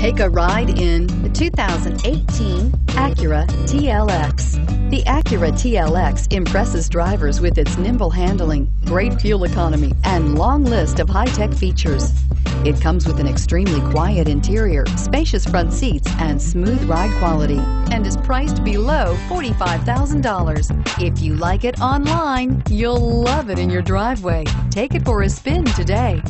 Take a ride in the 2018 Acura TLX. The Acura TLX impresses drivers with its nimble handling, great fuel economy, and long list of high-tech features. It comes with an extremely quiet interior, spacious front seats, and smooth ride quality, and is priced below $45,000. If you like it online, you'll love it in your driveway. Take it for a spin today.